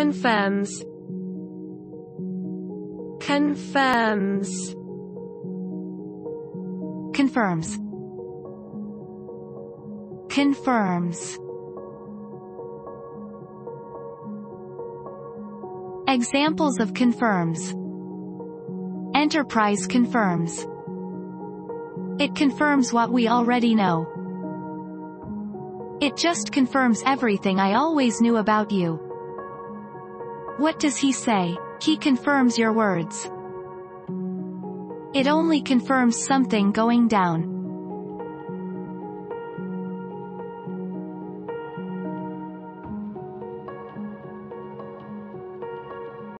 confirms. Confirms. Confirms. Confirms. Examples of confirms. Enterprise confirms. It confirms what we already know. It just confirms everything I always knew about you. What does he say? He confirms your words. It only confirms something going down.